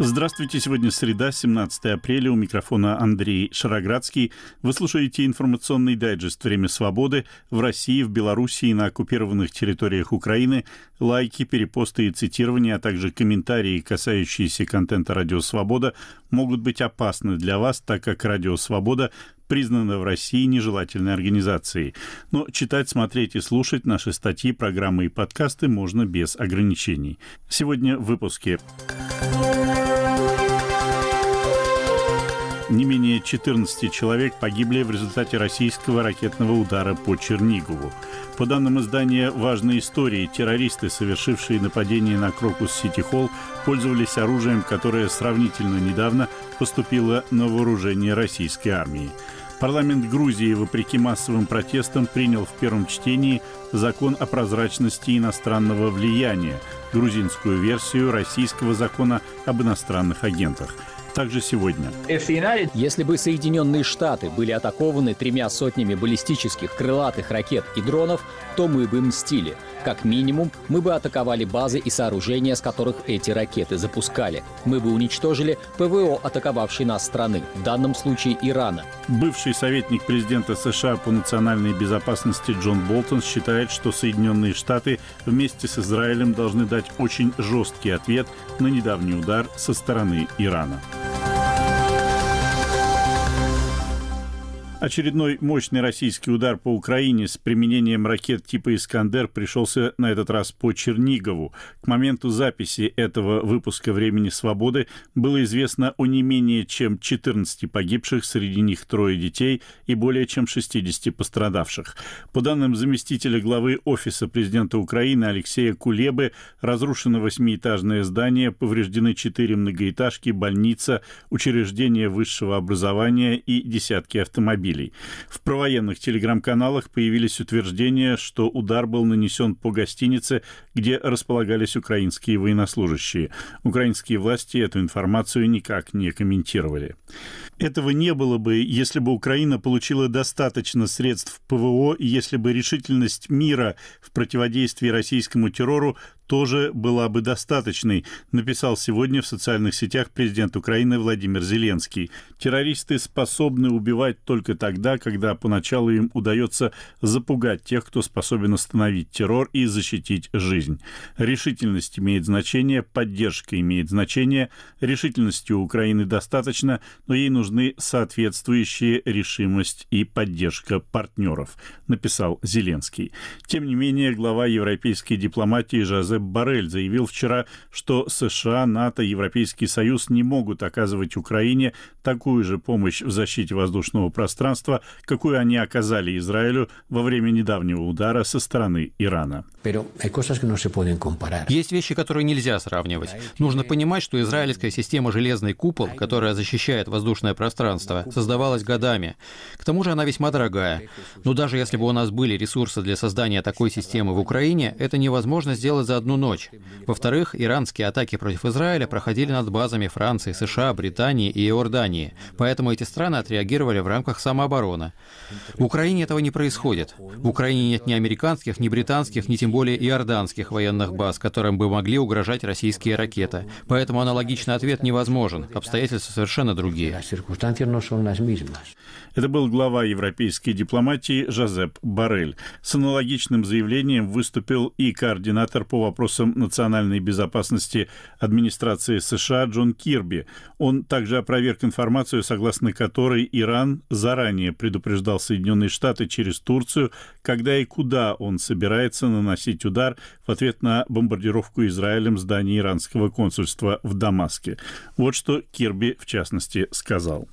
Здравствуйте, сегодня среда, 17 апреля, у микрофона Андрей Шароградский. Вы слушаете информационный дайджест «Время свободы» в России, в Беларуси и на оккупированных территориях Украины. Лайки, перепосты и цитирования, а также комментарии, касающиеся контента «Радио Свобода», могут быть опасны для вас, так как «Радио Свобода» признана в России нежелательной организацией. Но читать, смотреть и слушать наши статьи, программы и подкасты можно без ограничений. Сегодня в выпуске. Не менее 14 человек погибли в результате российского ракетного удара по Чернигову. По данным издания «Важные истории», террористы, совершившие нападение на Крокус Сити Холл, пользовались оружием, которое сравнительно недавно поступило на вооружение российской армии. Парламент Грузии, вопреки массовым протестам, принял в первом чтении закон о прозрачности иностранного влияния, грузинскую версию российского закона об иностранных агентах – также сегодня. Если бы Соединенные Штаты были атакованы тремя сотнями баллистических крылатых ракет и дронов, то мы бы мстили. Как минимум, мы бы атаковали базы и сооружения, с которых эти ракеты запускали. Мы бы уничтожили ПВО атаковавшей нас страны, в данном случае Ирана. Бывший советник президента США по национальной безопасности Джон Болтон считает, что Соединенные Штаты вместе с Израилем должны дать очень жесткий ответ на недавний удар со стороны Ирана. Очередной мощный российский удар по Украине с применением ракет типа «Искандер» пришелся на этот раз по Чернигову. К моменту записи этого выпуска «Времени свободы» было известно о не менее чем 14 погибших, среди них трое детей и более чем 60 пострадавших. По данным заместителя главы Офиса президента Украины Алексея Кулебы, разрушено восьмиэтажное здание, повреждены четыре многоэтажки, больница, учреждения высшего образования и десятки автомобилей автомобилей. В провоенных телеграм-каналах появились утверждения, что удар был нанесен по гостинице, где располагались украинские военнослужащие. Украинские власти эту информацию никак не комментировали. Этого не было бы, если бы Украина получила достаточно средств ПВО и если бы решительность мира в противодействии российскому террору тоже была бы достаточной, написал сегодня в социальных сетях президент Украины Владимир Зеленский. Террористы способны убивать только тогда, когда поначалу им удается запугать тех, кто способен остановить террор и защитить жизнь. Решительность имеет значение, поддержка имеет значение. Решительности у Украины достаточно, но ей нужны соответствующие решимость и поддержка партнеров, написал Зеленский. Тем не менее, глава европейской дипломатии Жозе Жозеп Барель заявил вчера, что США, НАТО, Европейский Союз не могут оказывать Украине такую же помощь в защите воздушного пространства, какую они оказали Израилю во время недавнего удара со стороны Ирана. Есть вещи, которые нельзя сравнивать. Нужно понимать, что израильская система «Железный купол», которая защищает воздушное пространство, создавалась годами. К тому же она весьма дорогая. Но даже если бы у нас были ресурсы для создания такой системы в Украине, это невозможно сделать за одну одну ночь. Во-вторых, иранские атаки против Израиля проходили над базами Франции, США, Британии и Иордании, поэтому эти страны отреагировали в рамках самообороны. В Украине этого не происходит. В Украине нет ни американских, ни британских, ни тем более иорданских военных баз, которым бы могли угрожать российские ракеты. Поэтому аналогичный ответ невозможен. Обстоятельства совершенно другие. Это был глава европейской дипломатии Жозеп Барель. С аналогичным заявлением выступил и координатор по вопросам национальной безопасности администрации США Джон Кирби. Он также опроверг информацию, согласно которой Иран заранее предупреждал Соединенные Штаты через Турцию, когда и куда он собирается наносить удар в ответ на бомбардировку Израилем здания иранского консульства в Дамаске. Вот что Кирби в частности сказал.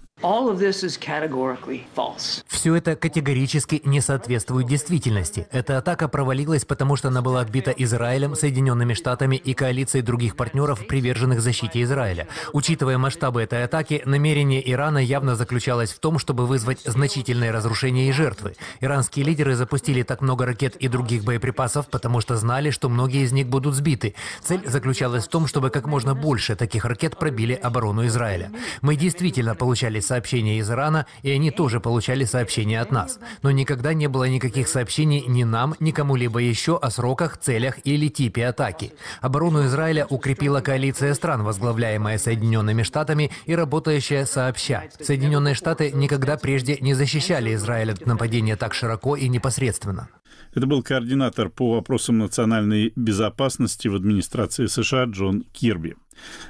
Все это категорически не соответствует действительности. Эта атака провалилась, потому что она была отбита Израилем, Соединенными Штатами и коалицией других партнеров, приверженных защите Израиля. Учитывая масштабы этой атаки, намерение Ирана явно заключалось в том, чтобы вызвать значительное разрушение и жертвы. Иранские лидеры запустили так много ракет и других боеприпасов, потому что знали, что многие из них будут сбиты. Цель заключалась в том, чтобы как можно больше таких ракет пробили оборону Израиля. Мы действительно получали сообщения из Ирана, и они тоже получали сообщения от нас. Но никогда не было никаких сообщений ни нам, ни кому-либо еще о сроках, целях или типе атаки. Оборону Израиля укрепила коалиция стран, возглавляемая Соединенными Штатами и работающая сообща. Соединенные Штаты никогда прежде не защищали Израиль от нападения так широко и непосредственно. Это был координатор по вопросам национальной безопасности в администрации США Джон Кирби.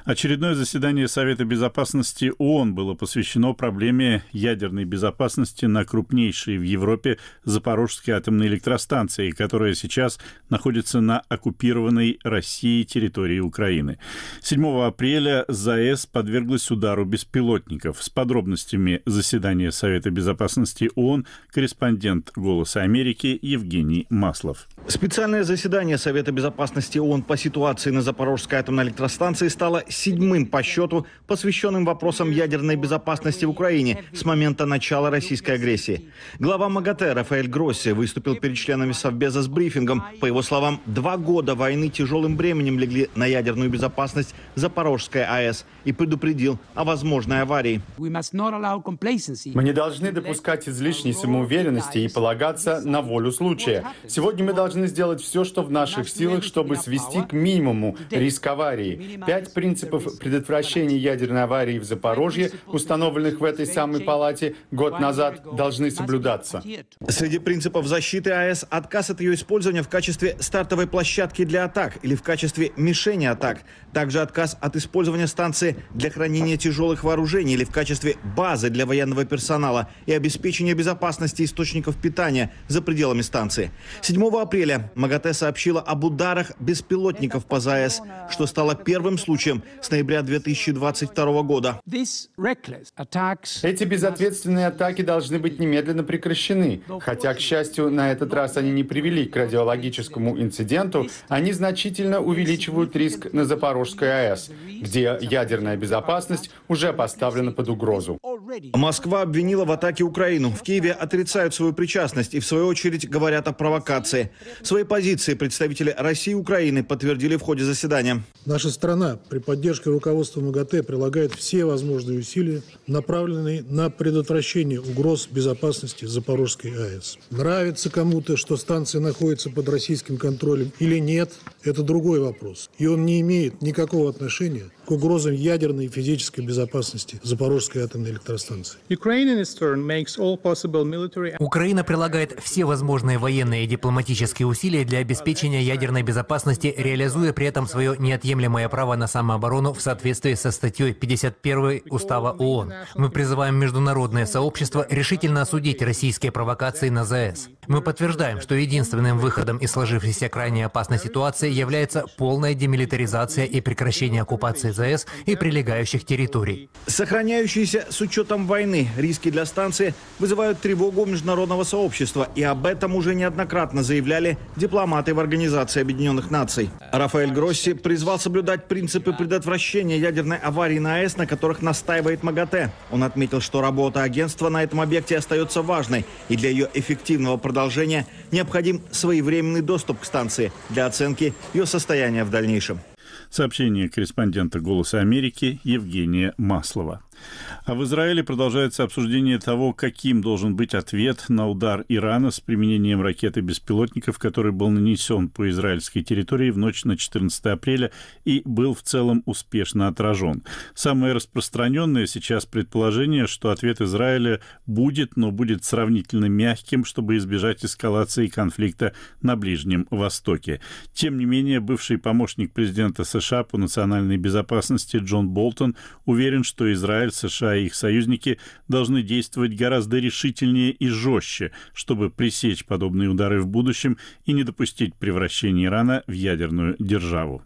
Очередное заседание Совета безопасности ООН было посвящено проблеме ядерной безопасности на крупнейшей в Европе Запорожской атомной электростанции, которая сейчас находится на оккупированной Россией территории Украины. 7 апреля ЗАЭС подверглась удару беспилотников. С подробностями заседания Совета безопасности ООН корреспондент «Голоса Америки» Евгений Маслов. Специальное заседание Совета безопасности ООН по ситуации на Запорожской атомной электростанции стало седьмым по счету, посвященным вопросам ядерной безопасности в Украине с момента начала российской агрессии. Глава МАГАТЭ Рафаэль Гросси выступил перед членами Совбеза с брифингом. По его словам, два года войны тяжелым бременем легли на ядерную безопасность Запорожской АЭС и предупредил о возможной аварии. Мы не должны допускать излишней самоуверенности и полагаться на волю случая. Сегодня мы должны сделать все, что в наших силах, чтобы свести к минимуму риск аварии. Пять Пять принципов предотвращения ядерной аварии в Запорожье, установленных в этой самой палате год назад, должны соблюдаться. Среди принципов защиты АЭС отказ от ее использования в качестве стартовой площадки для атак или в качестве мишени атак. Также отказ от использования станции для хранения тяжелых вооружений или в качестве базы для военного персонала и обеспечения безопасности источников питания за пределами станции. 7 апреля МАГАТЭ сообщила об ударах беспилотников по ЗАЭС, что стало первым случаем случаем с ноября 2022 года. Эти безответственные атаки должны быть немедленно прекращены. Хотя, к счастью, на этот раз они не привели к радиологическому инциденту, они значительно увеличивают риск на Запорожской АЭС, где ядерная безопасность уже поставлена под угрозу. Москва обвинила в атаке Украину. В Киеве отрицают свою причастность и, в свою очередь, говорят о провокации. Свои позиции представители России и Украины подтвердили в ходе заседания. Наша страна при поддержке руководства МАГАТЭ прилагает все возможные усилия, направленные на предотвращение угроз безопасности Запорожской АЭС. Нравится кому-то, что станция находится под российским контролем или нет, это другой вопрос. И он не имеет никакого отношения к угрозам ядерной и физической безопасности Запорожской атомной электростанции. Украина прилагает все возможные военные и дипломатические усилия для обеспечения ядерной безопасности, реализуя при этом свое неотъемлемое право на самооборону в соответствии со статьей 51 Устава ООН. Мы призываем международное сообщество решительно осудить российские провокации на ЗАЭС. Мы подтверждаем, что единственным выходом из сложившейся крайне опасной ситуации является полная демилитаризация и прекращение оккупации ЗАЭС и прилегающих территорий. Сохраняющиеся с учетом войны риски для станции вызывают тревогу международного сообщества, и об этом уже неоднократно заявляли дипломаты в Организации Объединенных Наций. Рафаэль Гросси призвал соблюдать принципы предотвращения ядерной аварии на АЭС, на которых настаивает МАГАТЭ. Он отметил, что работа агентства на этом объекте остается важной, и для ее эффективного продолжения необходим своевременный доступ к станции для оценки ее состояния в дальнейшем. Сообщение корреспондента «Голоса Америки» Евгения Маслова. А в Израиле продолжается обсуждение того, каким должен быть ответ на удар Ирана с применением ракеты беспилотников, который был нанесен по израильской территории в ночь на 14 апреля и был в целом успешно отражен. Самое распространенное сейчас предположение, что ответ Израиля будет, но будет сравнительно мягким, чтобы избежать эскалации конфликта на Ближнем Востоке. Тем не менее, бывший помощник президента США по национальной безопасности Джон Болтон уверен, что Израиль, США и их союзники должны действовать гораздо решительнее и жестче, чтобы пресечь подобные удары в будущем и не допустить превращения Ирана в ядерную державу.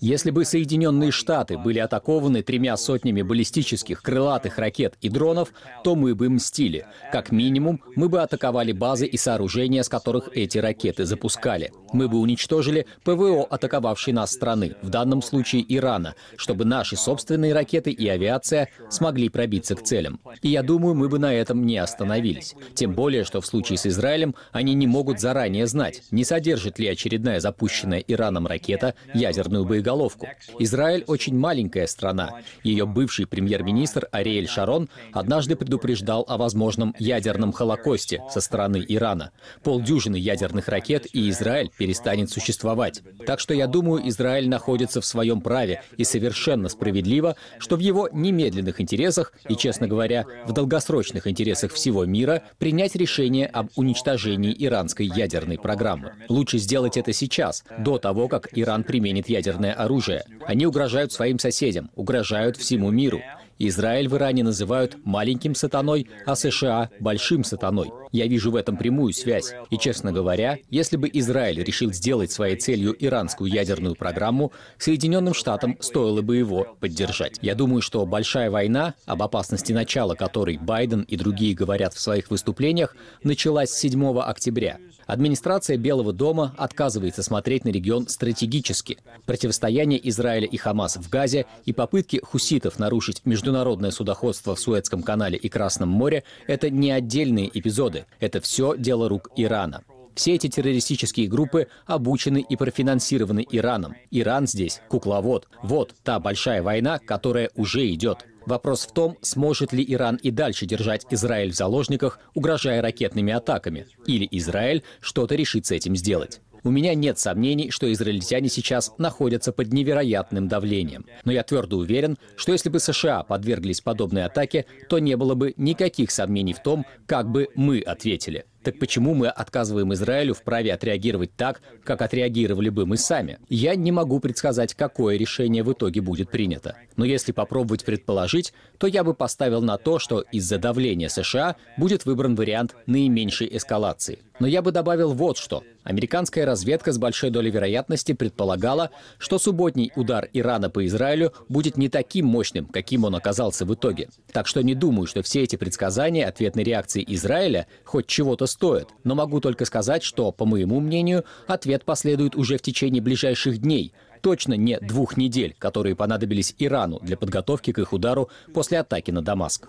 Если бы Соединенные Штаты были атакованы тремя сотнями баллистических крылатых ракет и дронов, то мы бы мстили. Как минимум, мы бы атаковали базы и сооружения, с которых эти ракеты запускали. Мы бы уничтожили ПВО атаковавшей нас страны, в данном случае Ирана, чтобы наши собственные ракеты и авиация смогли пробиться к целям. И я думаю, мы бы на этом не остановились. Тем более, что в случае с Израилем они не могут заранее знать, не содержит ли очередная каждая запущенная Ираном ракета — ядерную боеголовку. Израиль очень маленькая страна. Ее бывший премьер-министр Ариэль Шарон однажды предупреждал о возможном ядерном холокосте со стороны Ирана. Полдюжины ядерных ракет, и Израиль перестанет существовать. Так что я думаю, Израиль находится в своем праве и совершенно справедливо, что в его немедленных интересах и, честно говоря, в долгосрочных интересах всего мира принять решение об уничтожении иранской ядерной программы. Лучше сделать это сейчас, до того, как Иран применит ядерное оружие. Они угрожают своим соседям, угрожают всему миру. Израиль в Иране называют маленьким сатаной, а США — большим сатаной. Я вижу в этом прямую связь. И, честно говоря, если бы Израиль решил сделать своей целью иранскую ядерную программу, Соединенным Штатам стоило бы его поддержать. Я думаю, что большая война, об опасности начала которой Байден и другие говорят в своих выступлениях, началась 7 октября. Администрация Белого дома отказывается смотреть на регион стратегически. Противостояние Израиля и Хамас в Газе и попытки хуситов нарушить международное судоходство в Суэцком канале и Красном море – это не отдельные эпизоды, это все дело рук Ирана. Все эти террористические группы обучены и профинансированы Ираном. Иран здесь кукловод. Вот та большая война, которая уже идет. Вопрос в том, сможет ли Иран и дальше держать Израиль в заложниках, угрожая ракетными атаками, или Израиль что-то решит с этим сделать. У меня нет сомнений, что израильтяне сейчас находятся под невероятным давлением. Но я твердо уверен, что если бы США подверглись подобной атаке, то не было бы никаких сомнений в том, как бы мы ответили. Так почему мы отказываем Израилю в праве отреагировать так, как отреагировали бы мы сами? Я не могу предсказать, какое решение в итоге будет принято. Но если попробовать предположить, то я бы поставил на то, что из-за давления США будет выбран вариант наименьшей эскалации. Но я бы добавил вот что. Американская разведка с большой долей вероятности предполагала, что субботний удар Ирана по Израилю будет не таким мощным, каким он оказался в итоге. Так что не думаю, что все эти предсказания ответной реакции Израиля хоть чего-то стоят. Но могу только сказать, что, по моему мнению, ответ последует уже в течение ближайших дней – точно не двух недель, которые понадобились Ирану для подготовки к их удару после атаки на Дамаск.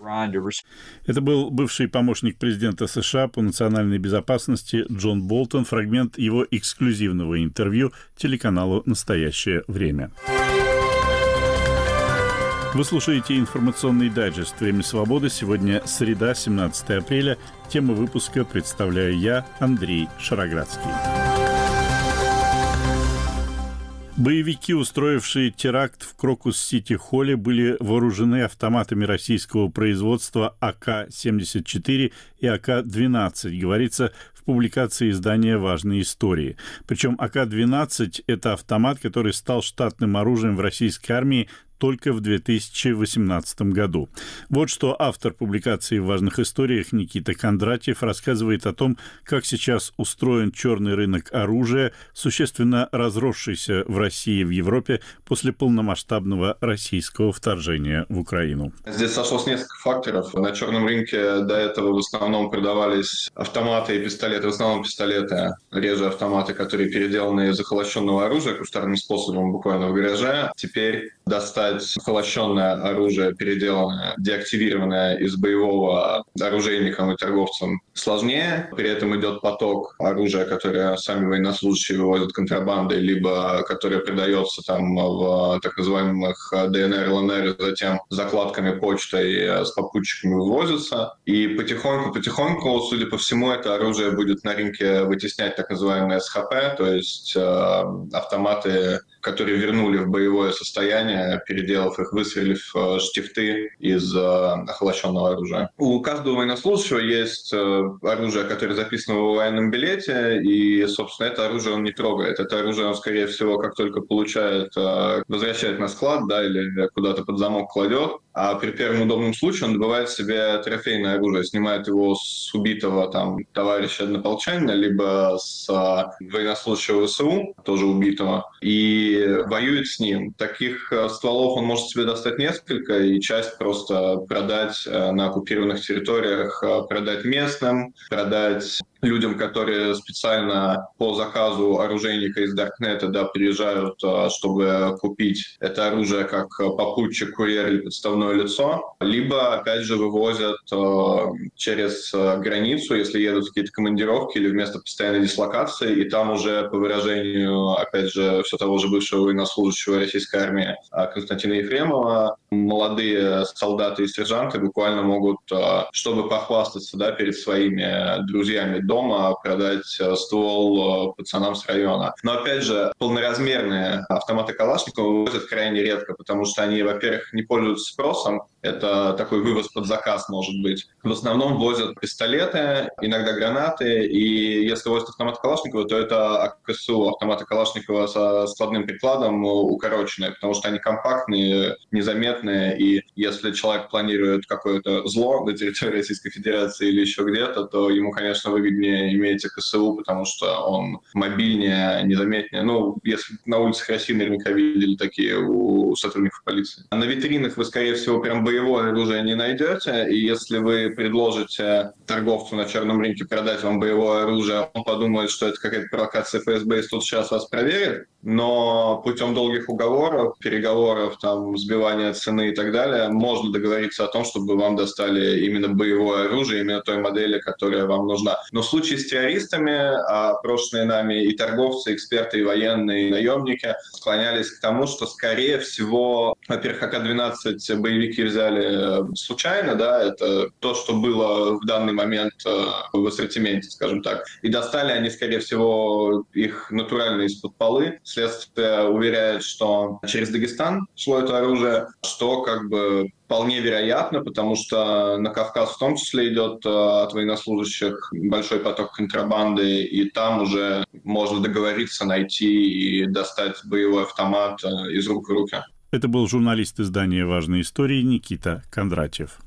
Это был бывший помощник президента США по национальной безопасности Джон Болтон, фрагмент его эксклюзивного интервью телеканалу «Настоящее время». Вы слушаете информационный дайджест «Время свободы». Сегодня среда, 17 апреля. Тему выпуска представляю я, Андрей Шароградский. Боевики, устроившие теракт в Крокус-Сити-Холле, были вооружены автоматами российского производства АК-74 и АК-12, говорится в публикации издания «Важные истории». Причем АК-12 – это автомат, который стал штатным оружием в российской армии только в 2018 году. Вот что автор публикации в важных историях Никита Кондратьев рассказывает о том, как сейчас устроен черный рынок оружия, существенно разросшийся в России и в Европе после полномасштабного российского вторжения в Украину. Здесь сошлось несколько факторов. На черном рынке до этого в основном продавались автоматы и пистолеты, в основном пистолеты, реже автоматы, которые переделаны из охолощенного оружия кустарным способом буквально в гараже. Теперь достать холощенное оружие, переделанное, деактивированное из боевого оружейникам и торговцам сложнее. При этом идет поток оружия, которое сами военнослужащие вывозят контрабандой, либо которое продается там в так называемых ДНР, ЛНР, затем закладками почтой с попутчиками вывозится. И потихоньку-потихоньку, судя по всему, это оружие будет на рынке вытеснять так называемые СХП, то есть э, автоматы которые вернули в боевое состояние, переделав их, выстрелив э, штифты из э, охолощенного оружия. У каждого военнослужащего есть э, оружие, которое записано в военном билете, и, собственно, это оружие он не трогает. Это оружие он, скорее всего, как только получает, возвращает на склад, да, или куда-то под замок кладет, а при первом удобном случае он добывает себе трофейное оружие, снимает его с убитого там товарища однополчанина, либо с военнослужащего ВСУ, тоже убитого, и воюет с ним. Таких э, стволов он может себе достать несколько, и часть просто продать э, на оккупированных территориях, продать местным, продать людям, которые специально по заказу оружейника из Даркнета да, приезжают, чтобы купить это оружие как попутчик, курьер или подставной одно лицо, либо, опять же, вывозят э, через границу, если едут какие-то командировки или вместо постоянной дислокации, и там уже по выражению, опять же, все того же бывшего военнослужащего российской армии Константина Ефремова, молодые солдаты и сержанты буквально могут, чтобы похвастаться да, перед своими друзьями дома, продать ствол пацанам с района. Но, опять же, полноразмерные автоматы Калашникова вывозят крайне редко, потому что они, во-первых, не пользуются спросом, это такой вывоз под заказ может быть. В основном возят пистолеты, иногда гранаты, и если возят автомат Калашникова, то это АКСУ, автоматы Калашникова со складным прикладом укороченные, потому что они компактные, незаметные, и если человек планирует какое-то зло на территории Российской Федерации или еще где-то, то ему, конечно, выгоднее иметь АКСУ, потому что он мобильнее, незаметнее. Ну, если на улицах России наверняка видели такие у сотрудников полиции. На витринах вы, скорее всего, прям боевое оружие не найдете, и если вы предложите торговцу на черном рынке продать вам боевое оружие, он подумает, что это какая-то провокация ФСБ, и тут сейчас вас проверит, но путем долгих уговоров, переговоров, там, сбивания цены и так далее, можно договориться о том, чтобы вам достали именно боевое оружие, именно той модели, которая вам нужна. Но в случае с террористами, прошлые нами и торговцы, эксперты, и военные, и наемники склонялись к тому, что, скорее всего, во-первых, АК-12 боевики взяли взяли э, случайно, да, это то, что было в данный момент э, в ассортименте, скажем так. И достали они, скорее всего, их натурально из-под полы. Следствие уверяет, что через Дагестан шло это оружие, что как бы вполне вероятно, потому что на Кавказ в том числе идет э, от военнослужащих большой поток контрабанды, и там уже можно договориться, найти и достать боевой автомат из рук в руки. Это был журналист издания «Важные истории» Никита Кондратьев.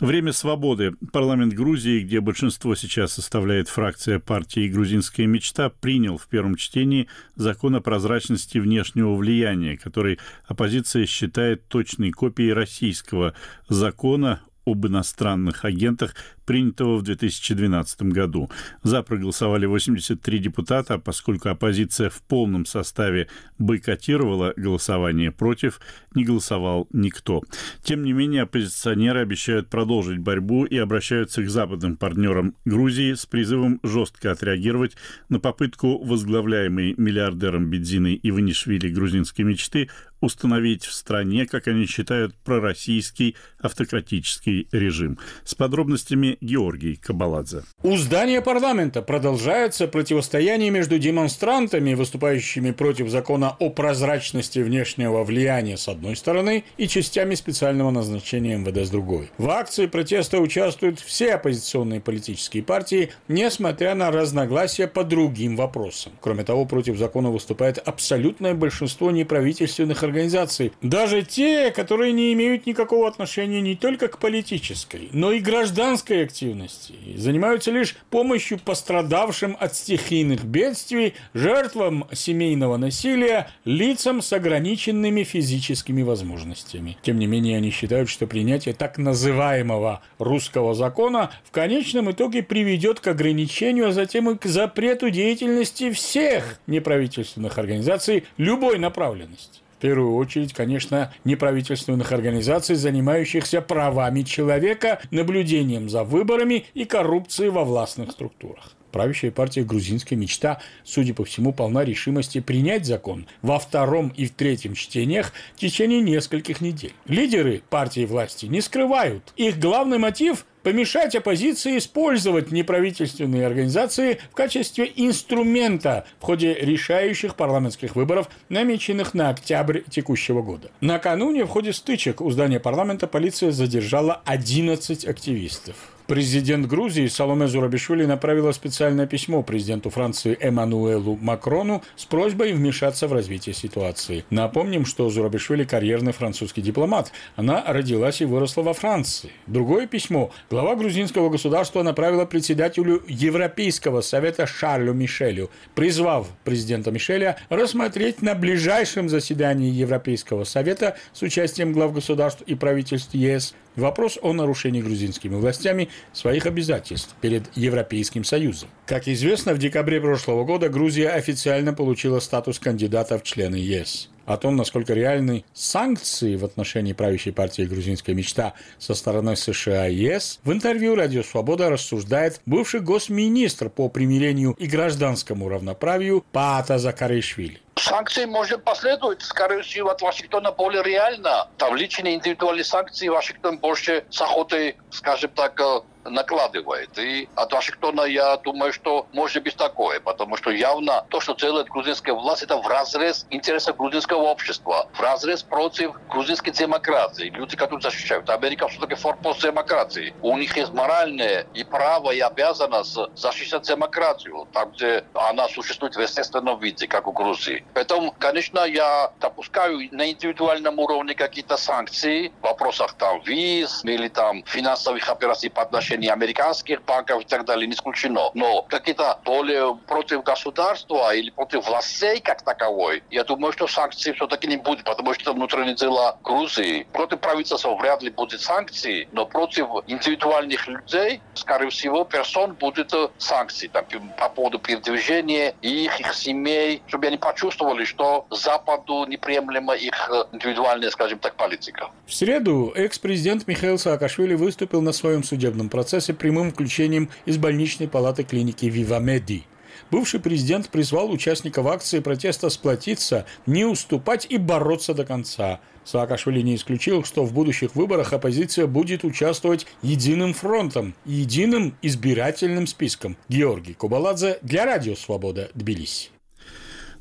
Время свободы. Парламент Грузии, где большинство сейчас составляет фракция партии «Грузинская мечта», принял в первом чтении закон о прозрачности внешнего влияния, который оппозиция считает точной копией российского закона об иностранных агентах, принятого в 2012 году. За проголосовали 83 депутата, поскольку оппозиция в полном составе бойкотировала голосование против, не голосовал никто. Тем не менее, оппозиционеры обещают продолжить борьбу и обращаются к западным партнерам Грузии с призывом жестко отреагировать на попытку возглавляемой миллиардером Бедзиной Иванишвили грузинской мечты установить в стране, как они считают, пророссийский автократический режим. С подробностями Георгий Кабаладзе. У здания парламента продолжается противостояние между демонстрантами, выступающими против закона о прозрачности внешнего влияния с одной стороны и частями специального назначения МВД с другой. В акции протеста участвуют все оппозиционные политические партии, несмотря на разногласия по другим вопросам. Кроме того, против закона выступает абсолютное большинство неправительственных организаций, даже те, которые не имеют никакого отношения не только к политической, но и гражданской активности, занимаются лишь помощью пострадавшим от стихийных бедствий, жертвам семейного насилия, лицам с ограниченными физическими возможностями. Тем не менее, они считают, что принятие так называемого русского закона в конечном итоге приведет к ограничению, а затем и к запрету деятельности всех неправительственных организаций любой направленности первую очередь, конечно, неправительственных организаций, занимающихся правами человека, наблюдением за выборами и коррупцией во властных структурах. Правящая партия «Грузинская мечта», судя по всему, полна решимости принять закон во втором и в третьем чтениях в течение нескольких недель. Лидеры партии власти не скрывают. Их главный мотив помешать оппозиции использовать неправительственные организации в качестве инструмента в ходе решающих парламентских выборов, намеченных на октябрь текущего года. Накануне в ходе стычек у здания парламента полиция задержала 11 активистов. Президент Грузии Саломе Зурабишвили направила специальное письмо президенту Франции Эммануэлу Макрону с просьбой вмешаться в развитие ситуации. Напомним, что Зурабишвили карьерный французский дипломат. Она родилась и выросла во Франции. Другое письмо глава грузинского государства направила председателю Европейского совета Шарлю Мишелю, призвав президента Мишеля рассмотреть на ближайшем заседании Европейского совета с участием глав государств и правительств ЕС вопрос о нарушении грузинскими властями своих обязательств перед Европейским Союзом. Как известно, в декабре прошлого года Грузия официально получила статус кандидата в члены ЕС о том, насколько реальны санкции в отношении правящей партии «Грузинская мечта» со стороны США и ЕС, в интервью «Радио Свобода» рассуждает бывший госминистр по примирению и гражданскому равноправию Паата Закаришвили. Санкции может последовать, скорее всего, от Вашингтона более реально. Там личные индивидуальные санкции Вашингтон больше с охотой, скажем так, э, накладывает. И от Вашингтона я думаю, что может быть такое, потому что явно то, что делает грузинская власть, это в разрез интересов грузинского общества, в разрез против грузинской демократии. Люди, которые защищают. Америка все-таки форпост демократии. У них есть моральное и право, и обязанность защищать демократию, там, где она существует в естественном виде, как у Грузии. Поэтому, конечно, я допускаю на индивидуальном уровне какие-то санкции в вопросах там виз или там финансовых операций по отношению отношении американских банков и так далее не исключено. Но какие-то более против государства или против властей как таковой, я думаю, что санкций все-таки не будет, потому что внутренние дела Грузии. Против правительства вряд ли будет санкции, но против индивидуальных людей, скорее всего, персон будет э, санкции там, по поводу передвижения их, их семей, чтобы они почувствовали, что Западу неприемлема их э, индивидуальная, скажем так, политика. В среду экс-президент Михаил Саакашвили выступил на своем судебном процессе процессе прямым включением из больничной палаты клиники Вивамеди. Бывший президент призвал участников акции протеста сплотиться, не уступать и бороться до конца. Саакашвили не исключил, что в будущих выборах оппозиция будет участвовать единым фронтом, единым избирательным списком. Георгий Кубаладзе для Радио Свобода, Тбилиси.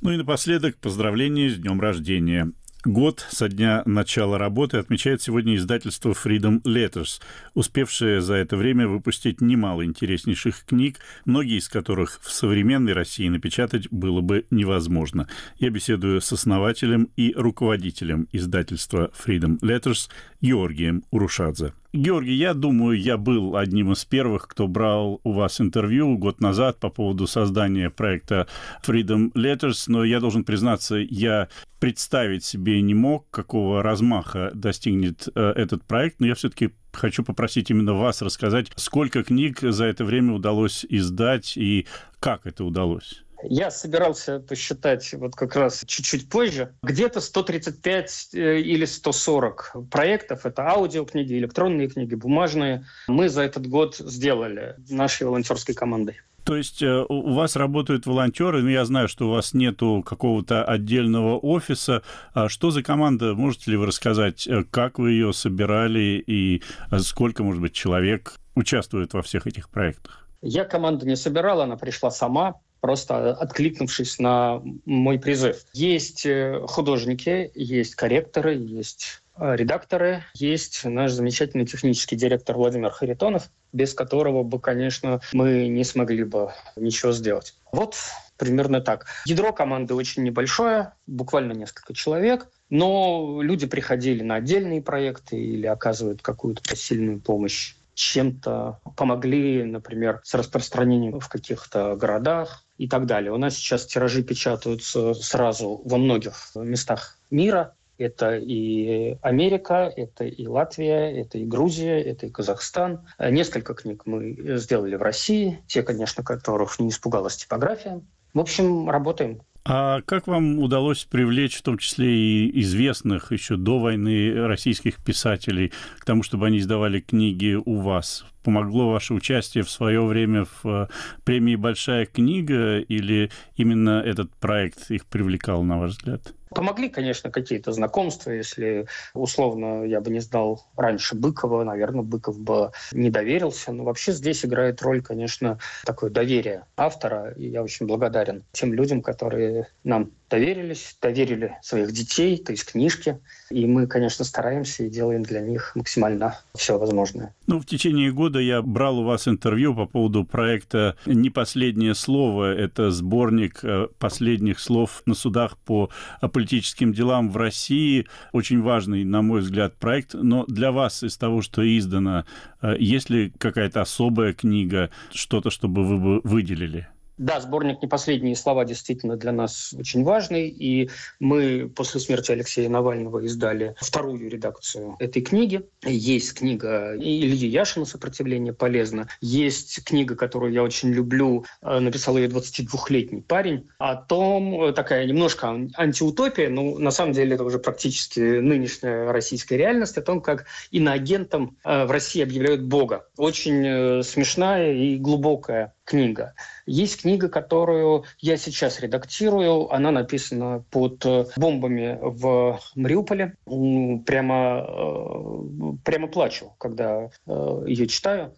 Ну и напоследок поздравления с днем рождения. Год со дня начала работы отмечает сегодня издательство Freedom Letters, успевшее за это время выпустить немало интереснейших книг, многие из которых в современной России напечатать было бы невозможно. Я беседую с основателем и руководителем издательства Freedom Letters Георгием Урушадзе. Георгий, я думаю, я был одним из первых, кто брал у вас интервью год назад по поводу создания проекта Freedom Letters, но я должен признаться, я представить себе не мог, какого размаха достигнет э, этот проект, но я все-таки хочу попросить именно вас рассказать, сколько книг за это время удалось издать и как это удалось. Я собирался это считать вот как раз чуть-чуть позже. Где-то 135 э, или 140 проектов. Это аудиокниги, электронные книги, бумажные. Мы за этот год сделали нашей волонтерской командой. То есть э, у вас работают волонтеры, но я знаю, что у вас нету какого-то отдельного офиса. А что за команда? Можете ли вы рассказать, э, как вы ее собирали и сколько, может быть, человек участвует во всех этих проектах? Я команду не собирал, она пришла сама просто откликнувшись на мой призыв. Есть э, художники, есть корректоры, есть э, редакторы, есть наш замечательный технический директор Владимир Харитонов, без которого бы, конечно, мы не смогли бы ничего сделать. Вот примерно так. Ядро команды очень небольшое, буквально несколько человек, но люди приходили на отдельные проекты или оказывают какую-то посильную помощь чем-то помогли, например, с распространением в каких-то городах и так далее. У нас сейчас тиражи печатаются сразу во многих местах мира. Это и Америка, это и Латвия, это и Грузия, это и Казахстан. Несколько книг мы сделали в России, те, конечно, которых не испугалась типография. В общем, работаем. А как вам удалось привлечь в том числе и известных еще до войны российских писателей к тому, чтобы они издавали книги у вас? Помогло ваше участие в свое время в э, премии «Большая книга» или именно этот проект их привлекал, на ваш взгляд? Помогли, конечно, какие-то знакомства. Если условно я бы не знал раньше Быкова, наверное, Быков бы не доверился. Но вообще здесь играет роль, конечно, такое доверие автора. И я очень благодарен тем людям, которые нам доверились, доверили своих детей, то есть книжки. И мы, конечно, стараемся и делаем для них максимально все возможное. Ну, в течение года я брал у вас интервью по поводу проекта «Не последнее слово». Это сборник э, последних слов на судах по политическим делам в России. Очень важный, на мой взгляд, проект. Но для вас из того, что издано, э, есть ли какая-то особая книга, что-то, чтобы вы бы выделили? Да, сборник «Не последние слова» действительно для нас очень важный, и мы после смерти Алексея Навального издали вторую редакцию этой книги. Есть книга Ильи Яшина «Сопротивление полезно», есть книга, которую я очень люблю, э, написал ее 22-летний парень, о том, э, такая немножко антиутопия, но на самом деле это уже практически нынешняя российская реальность, о том, как иноагентам э, в России объявляют Бога. Очень смешная и глубокая книга. Есть книга, которую я сейчас редактирую. Она написана под э, бомбами в Мариуполе. Прямо, э, прямо плачу, когда э, ее читаю.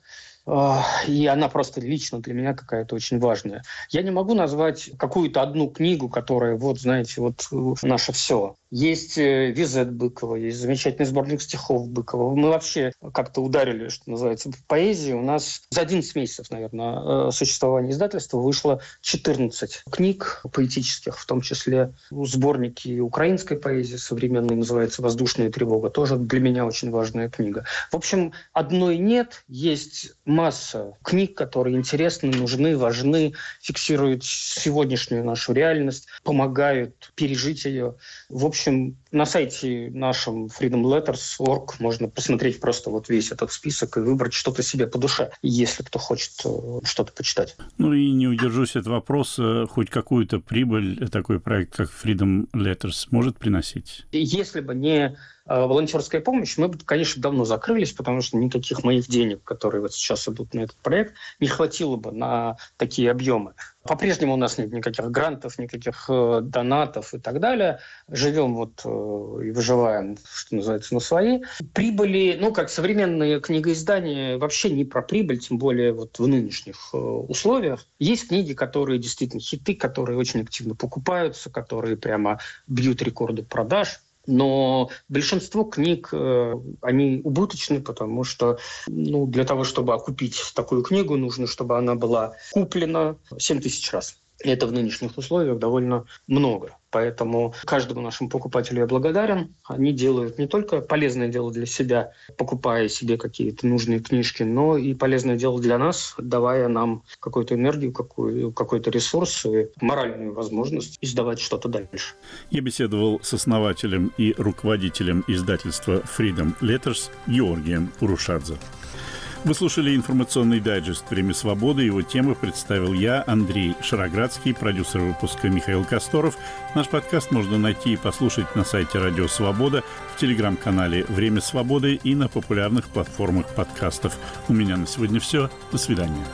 И она просто лично для меня какая-то очень важная. Я не могу назвать какую-то одну книгу, которая, вот, знаете, вот наше все. Есть э, Визет Быкова, есть замечательный сборник стихов Быкова. Мы вообще как-то ударили, что называется, в поэзии. У нас за 11 месяцев, наверное, э, существования издательства вышло 14 книг поэтических, в том числе сборники украинской поэзии современной, называется «Воздушная тревога». Тоже для меня очень важная книга. В общем, одной нет. Есть масса книг, которые интересны, нужны, важны, фиксируют сегодняшнюю нашу реальность, помогают пережить ее. В общем, общем, на сайте нашем freedomletters.org можно посмотреть просто вот весь этот список и выбрать что-то себе по душе, если кто хочет э, что-то почитать. Ну и не удержусь от вопроса, хоть какую-то прибыль такой проект, как Freedom Letters, может приносить? Если бы не Э, волонтерская помощь, мы бы, конечно, давно закрылись, потому что никаких моих денег, которые вот сейчас идут на этот проект, не хватило бы на такие объемы. По-прежнему у нас нет никаких грантов, никаких э, донатов и так далее. Живем вот э, и выживаем, что называется, на свои. Прибыли, ну, как современные книгоиздания, вообще не про прибыль, тем более вот в нынешних э, условиях. Есть книги, которые действительно хиты, которые очень активно покупаются, которые прямо бьют рекорды продаж но большинство книг, э, они убыточны, потому что ну, для того, чтобы окупить такую книгу, нужно, чтобы она была куплена 7 тысяч раз. Это в нынешних условиях довольно много. Поэтому каждому нашему покупателю я благодарен. Они делают не только полезное дело для себя, покупая себе какие-то нужные книжки, но и полезное дело для нас, давая нам какую-то энергию, какую, какой-то ресурс и моральную возможность издавать что-то дальше. Я беседовал с основателем и руководителем издательства Freedom Letters Георгием Урушадзе. Вы слушали информационный дайджест «Время свободы». Его темы представил я, Андрей Шароградский, продюсер выпуска Михаил Косторов. Наш подкаст можно найти и послушать на сайте «Радио Свобода», в телеграм-канале «Время свободы» и на популярных платформах подкастов. У меня на сегодня все. До свидания.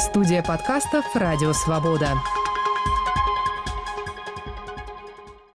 Студия подкастов «Радио Свобода».